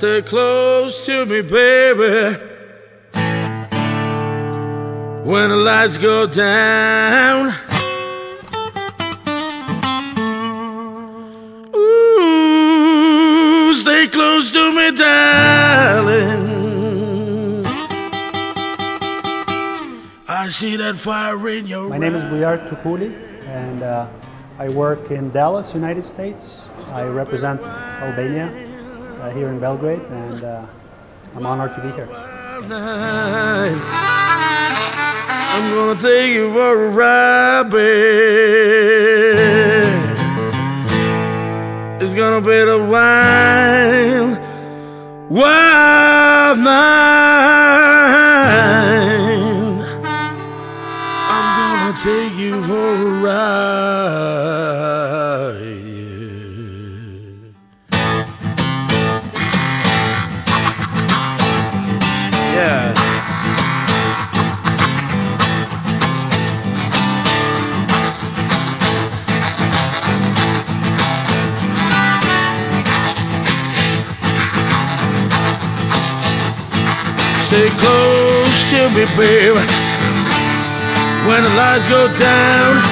Stay close to me, baby. When the lights go down. Ooh, stay close to me, darling. I see that fire in your My name is Bujar Tukuli, and uh, I work in Dallas, United States. I represent Albania uh, here in Belgrade, and uh, I'm honored to be here. I'm gonna take you for a ride. It's gonna be the wild, wild night. I'm gonna take you for a ride. Yeah. Stay close to me, babe. When the lights go down.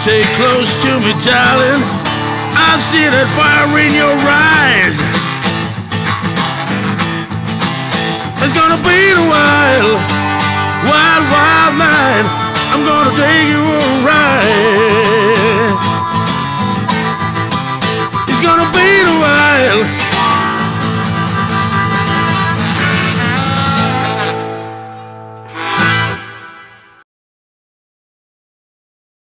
Stay close to me, darling. I see that fire in your eyes. It's gonna be a wild, wild, wild night. I'm gonna take you a ride. It's gonna be a wild.